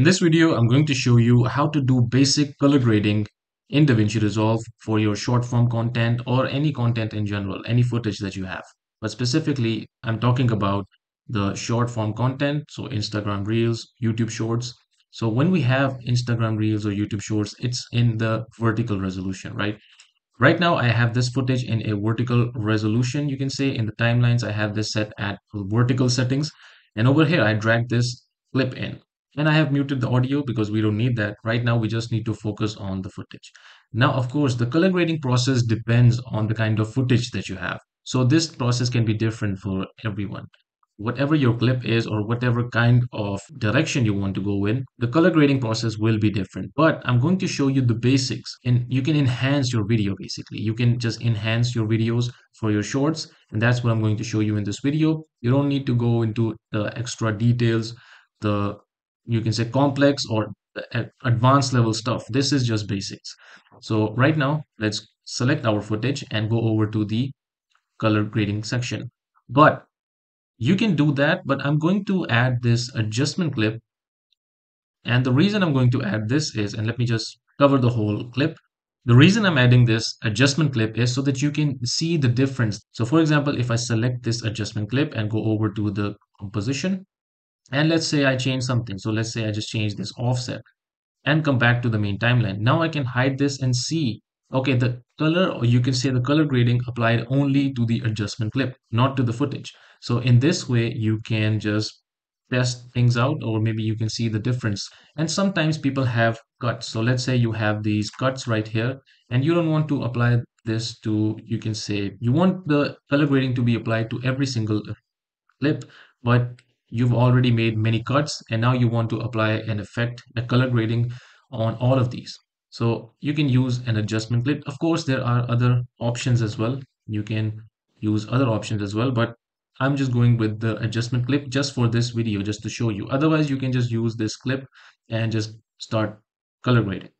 In this video, I'm going to show you how to do basic color grading in DaVinci Resolve for your short form content or any content in general, any footage that you have. But specifically, I'm talking about the short form content, so Instagram Reels, YouTube Shorts. So when we have Instagram Reels or YouTube Shorts, it's in the vertical resolution, right? Right now, I have this footage in a vertical resolution. You can say in the timelines, I have this set at vertical settings. And over here, I drag this clip in. And I have muted the audio because we don't need that. Right now, we just need to focus on the footage. Now, of course, the color grading process depends on the kind of footage that you have. So this process can be different for everyone whatever your clip is or whatever kind of direction you want to go in, the color grading process will be different. But I'm going to show you the basics and you can enhance your video basically. You can just enhance your videos for your shorts and that's what I'm going to show you in this video. You don't need to go into the extra details, the you can say complex or advanced level stuff. This is just basics. So right now, let's select our footage and go over to the color grading section. But you can do that, but I'm going to add this adjustment clip. And the reason I'm going to add this is, and let me just cover the whole clip. The reason I'm adding this adjustment clip is so that you can see the difference. So for example, if I select this adjustment clip and go over to the composition, and let's say I change something. So let's say I just change this offset and come back to the main timeline. Now I can hide this and see, okay, the color, or you can say the color grading applied only to the adjustment clip, not to the footage. So in this way, you can just test things out or maybe you can see the difference. And sometimes people have cuts. So let's say you have these cuts right here and you don't want to apply this to, you can say, you want the color grading to be applied to every single clip, but you've already made many cuts and now you want to apply an effect, a color grading on all of these. So you can use an adjustment clip. Of course, there are other options as well. You can use other options as well, but I'm just going with the adjustment clip just for this video, just to show you. Otherwise, you can just use this clip and just start color grading.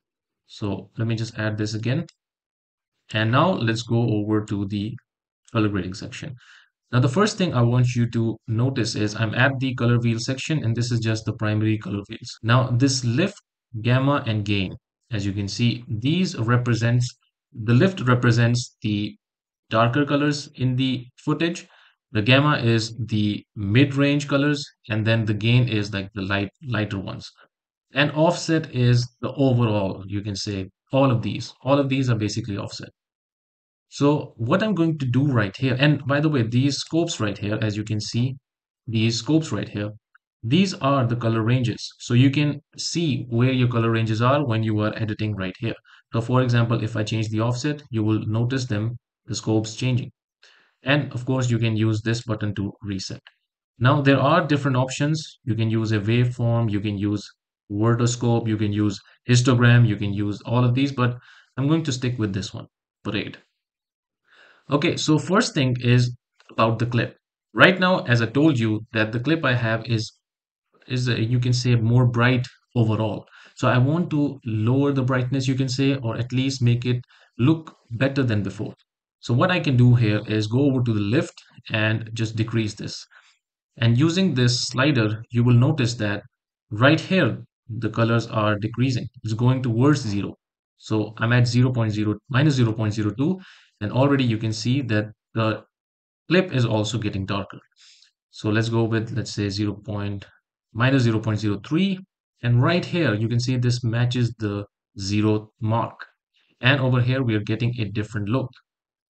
So let me just add this again. And now let's go over to the color grading section. Now, the first thing I want you to notice is I'm at the color wheel section and this is just the primary color wheels. Now, this lift, gamma, and gain, as you can see, these represents, the lift represents the darker colors in the footage. The gamma is the mid-range colors and then the gain is like the light lighter ones. And offset is the overall you can say all of these. All of these are basically offset so what i'm going to do right here and by the way these scopes right here as you can see these scopes right here these are the color ranges. So you can see where your color ranges are when you are editing right here. So for example if i change the offset you will notice them the scopes changing. And of course you can use this button to reset. Now there are different options. You can use a waveform you can use vectorscope you can use histogram you can use all of these but i'm going to stick with this one parade okay so first thing is about the clip right now as i told you that the clip i have is is a, you can say more bright overall so i want to lower the brightness you can say or at least make it look better than before so what I can do here is go over to the lift and just decrease this. And using this slider, you will notice that right here, the colors are decreasing. It's going towards zero. So I'm at 0, 0.0 minus 0 0.02 and already you can see that the clip is also getting darker. So let's go with, let's say 0. Point, minus 0 0.03 and right here you can see this matches the zero mark and over here we are getting a different look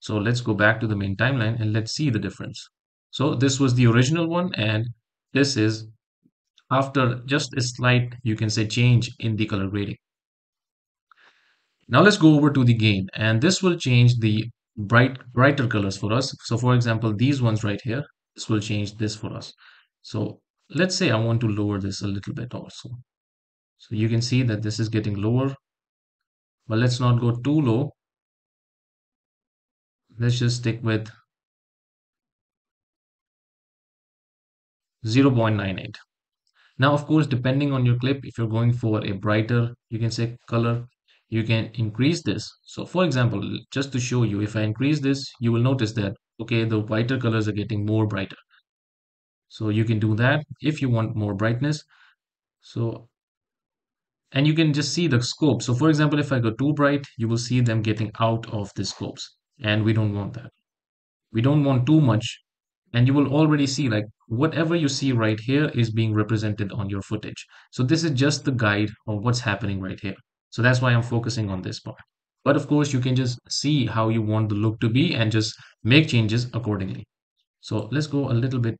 so let's go back to the main timeline and let's see the difference. So this was the original one and this is after just a slight, you can say change in the color grading. Now let's go over to the gain and this will change the bright brighter colors for us. So for example, these ones right here, this will change this for us. So let's say I want to lower this a little bit also. So you can see that this is getting lower, but let's not go too low let's just stick with 0.98 now of course depending on your clip if you're going for a brighter you can say color you can increase this so for example just to show you if i increase this you will notice that okay the whiter colors are getting more brighter so you can do that if you want more brightness so and you can just see the scope. So for example, if I go too bright, you will see them getting out of the scopes and we don't want that. We don't want too much and you will already see like whatever you see right here is being represented on your footage. So this is just the guide of what's happening right here. So that's why I'm focusing on this part. But of course, you can just see how you want the look to be and just make changes accordingly. So let's go a little bit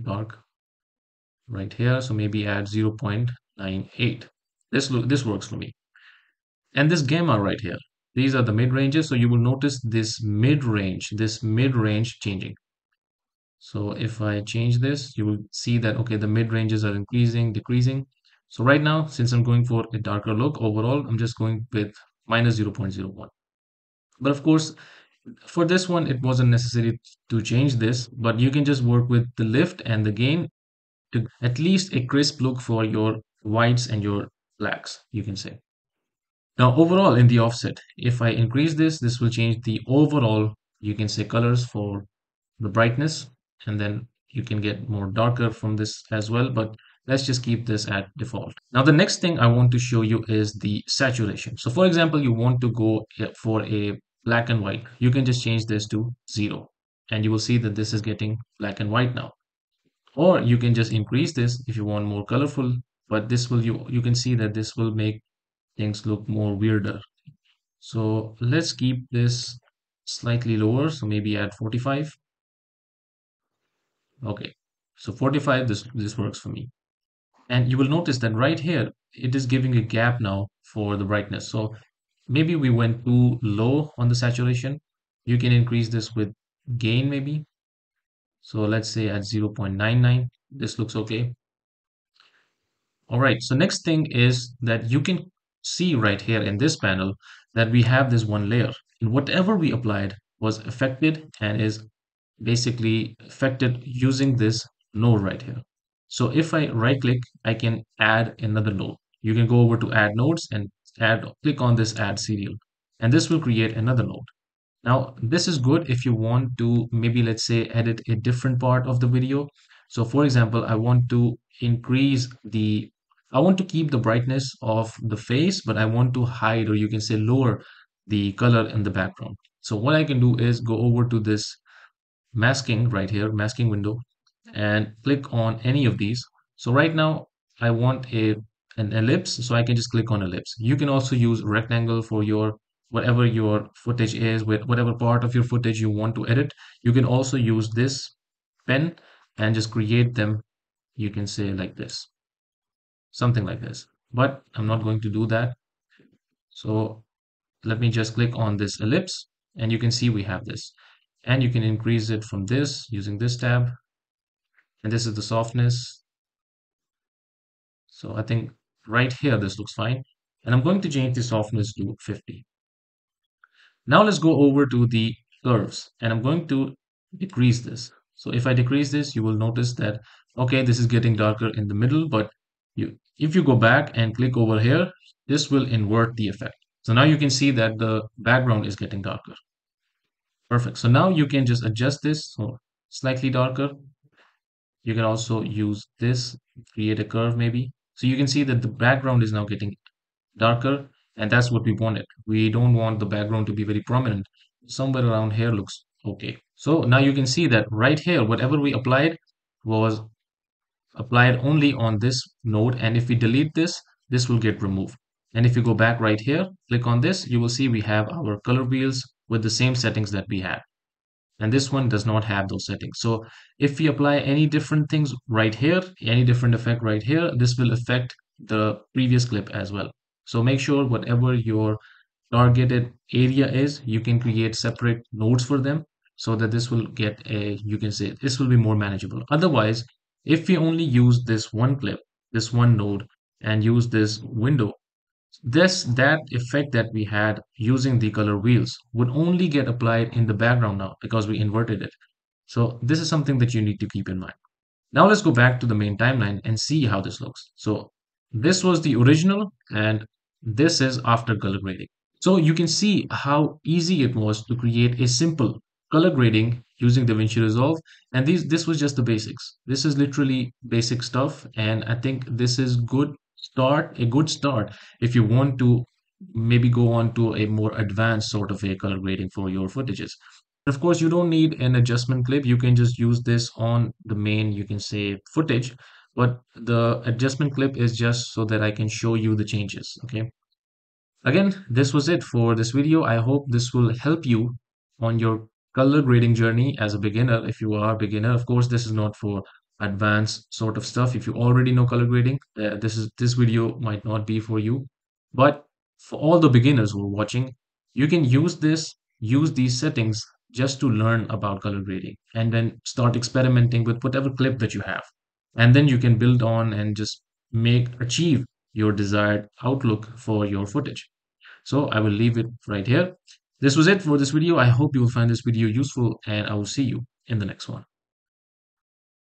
dark right here. So maybe add 0.98. This look this works for me. And this gamma right here, these are the mid ranges. So you will notice this mid range, this mid range changing. So if I change this, you will see that, okay, the mid ranges are increasing, decreasing. So right now, since I'm going for a darker look overall, I'm just going with minus 0.01. But of course, for this one, it wasn't necessary to change this, but you can just work with the lift and the gain to at least a crisp look for your whites and your blacks, you can say. Now, overall in the offset, if I increase this, this will change the overall, you can say colors for the brightness, and then you can get more darker from this as well, but let's just keep this at default. Now, the next thing I want to show you is the saturation. So for example, you want to go eh, for a black and white, you can just change this to zero and you will see that this is getting black and white now. Or you can just increase this if you want more colorful, but this will, you, you can see that this will make things look more weirder. So let's keep this slightly lower. So maybe at 45. Okay, so 45, this, this works for me. And you will notice that right here, it is giving a gap now for the brightness. So maybe we went too low on the saturation. You can increase this with gain maybe. So let's say at 0.99, this looks okay. All right, so next thing is that you can see right here in this panel that we have this one layer and whatever we applied was affected and is basically affected using this node right here. So if I right click, I can add another node. You can go over to add nodes and add, click on this add serial and this will create another node. Now this is good if you want to maybe let's say edit a different part of the video. So for example, I want to increase the I want to keep the brightness of the face, but I want to hide or you can say lower the color in the background. So what I can do is go over to this masking right here, masking window, and click on any of these. So right now I want a an ellipse, so I can just click on ellipse. You can also use rectangle for your whatever your footage is, with whatever part of your footage you want to edit. You can also use this pen and just create them. You can say like this something like this but I'm not going to do that so let me just click on this ellipse and you can see we have this and you can increase it from this using this tab and this is the softness. So I think right here this looks fine. And I'm going to change the softness to 50 now let's go over to the curves. And I'm going to decrease this. So if I decrease this you will notice that okay this is getting darker in the middle but you if you go back and click over here this will invert the effect. So now you can see that the background is getting darker. Perfect. So now you can just adjust this so slightly darker you can also use this create a curve maybe. So you can see that the background is now getting darker and that's what we wanted. We don't want the background to be very prominent. Somewhere around here looks okay. So now you can see that right here whatever we applied was applied only on this node and if we delete this this will get removed. And if you go back right here click on this you will see we have our color wheels with the same settings that we had and this one does not have those settings. So if we apply any different things right here any different effect right here this will affect the previous clip as well. So make sure whatever your targeted area is you can create separate nodes for them so that this will get a you can say this will be more manageable. Otherwise if we only use this one clip, this one node, and use this window, this that effect that we had using the color wheels would only get applied in the background now because we inverted it. So this is something that you need to keep in mind. Now let's go back to the main timeline and see how this looks. So this was the original and this is after color grading. So you can see how easy it was to create a simple color grading using DaVinci Resolve. And these, this was just the basics. This is literally basic stuff. And I think this is good start a good start if you want to maybe go on to a more advanced sort of a color grading for your footages. Of course, you don't need an adjustment clip. You can just use this on the main, you can say footage, but the adjustment clip is just so that I can show you the changes. Okay. Again, this was it for this video. I hope this will help you on your color grading journey as a beginner. If you are a beginner, of course, this is not for advanced sort of stuff. If you already know color grading, uh, this is this video might not be for you. But for all the beginners who are watching, you can use this, use these settings just to learn about color grading and then start experimenting with whatever clip that you have. And then you can build on and just make achieve your desired outlook for your footage. So I will leave it right here. This was it for this video. I hope you will find this video useful and I will see you in the next one.